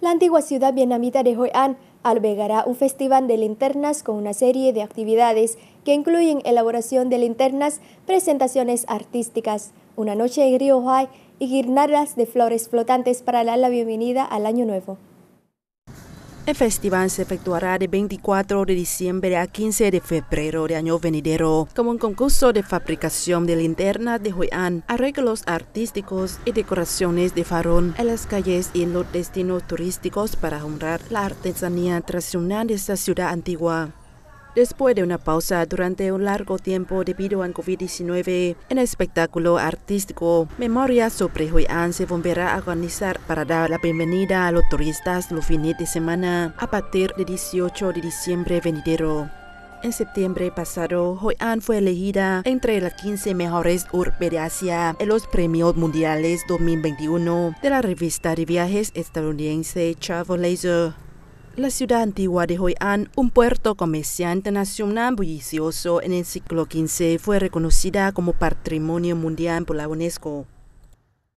La antigua ciudad vietnamita de Hoi An albergará un festival de linternas con una serie de actividades que incluyen elaboración de linternas, presentaciones artísticas, una noche de río Huay y guirnaldas de flores flotantes para dar la bienvenida al Año Nuevo. El festival se efectuará de 24 de diciembre a 15 de febrero de año venidero como un concurso de fabricación de linternas de Hoi An, arreglos artísticos y decoraciones de farón en las calles y en los destinos turísticos para honrar la artesanía tradicional de esta ciudad antigua. Después de una pausa durante un largo tiempo debido al COVID-19, el espectáculo artístico Memoria sobre Hoi An se volverá a organizar para dar la bienvenida a los turistas los fines de semana a partir del 18 de diciembre venidero. En septiembre pasado, Hoi An fue elegida entre las 15 mejores urbes de Asia en los premios mundiales 2021 de la revista de viajes estadounidense Travel Laser. La ciudad antigua de Hoi An, un puerto comercial internacional bullicioso en el siglo XV, fue reconocida como Patrimonio Mundial por la UNESCO.